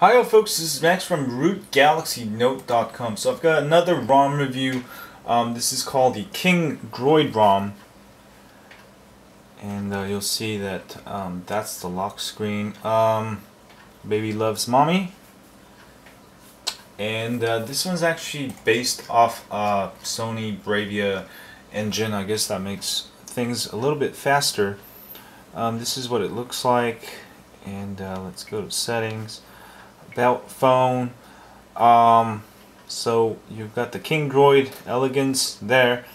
Hi folks, this is Max from RootGalaxyNote.com. So I've got another ROM review. Um, this is called the King Droid ROM. And uh, you'll see that um, that's the lock screen. Um, baby loves mommy. And uh, this one's actually based off uh, Sony Bravia engine. I guess that makes things a little bit faster. Um, this is what it looks like. And uh, let's go to settings about phone. Um, so you've got the KingDroid Elegance there.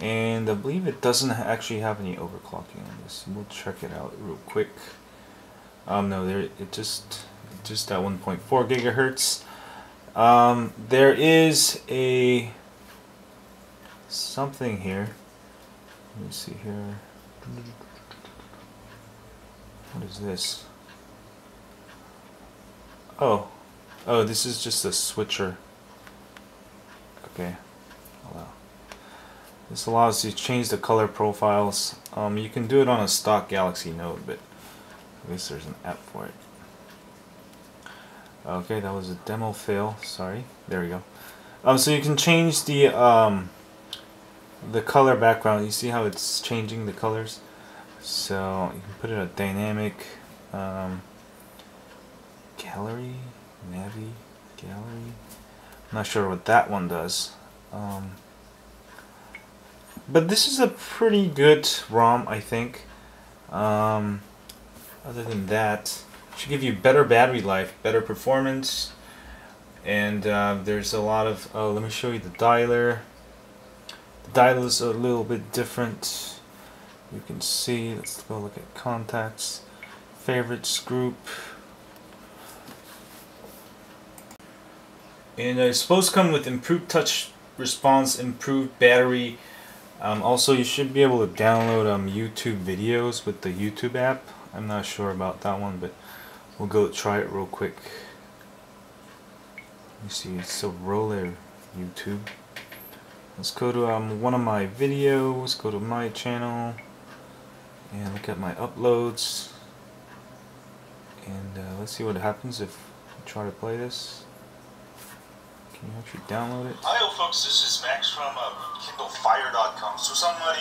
And I believe it doesn't actually have any overclocking on this. We'll check it out real quick. Um, no, there it just just at 1.4 gigahertz. Um, there is a something here. Let me see here. What is this? Oh. Oh, this is just a switcher. Okay. This allows you to change the color profiles. Um, you can do it on a stock Galaxy Note, but at least there's an app for it. Okay, that was a demo fail. Sorry. There we go. Um, so you can change the um, the color background. You see how it's changing the colors? So you can put it a dynamic. Um, gallery, Navi, gallery. I'm not sure what that one does. Um, but this is a pretty good ROM, I think. Um, other than that, it should give you better battery life, better performance, and uh, there's a lot of. Oh, let me show you the dialer. The dialer is a little bit different. You can see. Let's go look at contacts, favorites group. And uh, it's supposed to come with improved touch response, improved battery. Um, also, you should be able to download um, YouTube videos with the YouTube app. I'm not sure about that one, but we'll go try it real quick. Me see, it's a roller YouTube. Let's go to um, one of my videos, go to my channel, and look at my uploads. And uh, let's see what happens if I try to play this. Can you actually download it? Hi, folks. This is Max from uh, KindleFire.com. So somebody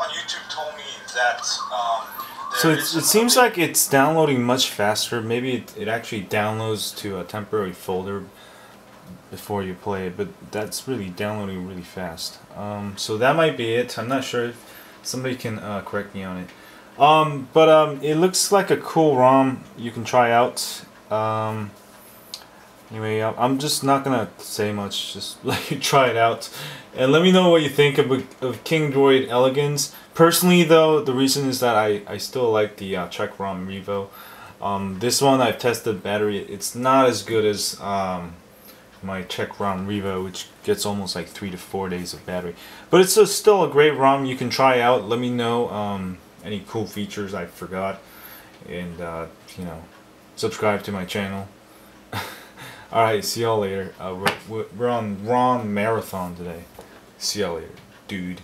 on YouTube told me that. Um, so it, it seems like it's downloading much faster. Maybe it, it actually downloads to a temporary folder before you play it, but that's really downloading really fast. Um, so that might be it. I'm not sure if somebody can uh, correct me on it. Um, but um, it looks like a cool ROM you can try out. Um, Anyway, I'm just not gonna say much. Just let you try it out, and let me know what you think of, of KingDroid Elegance. Personally, though, the reason is that I I still like the uh, CheckROM Revo. Um, this one I've tested battery. It's not as good as um, my CheckROM Revo, which gets almost like three to four days of battery. But it's a, still a great ROM you can try out. Let me know um, any cool features I forgot, and uh, you know, subscribe to my channel. Alright, see y'all later. Uh, we're, we're on ROM Marathon today. See y'all later, dude.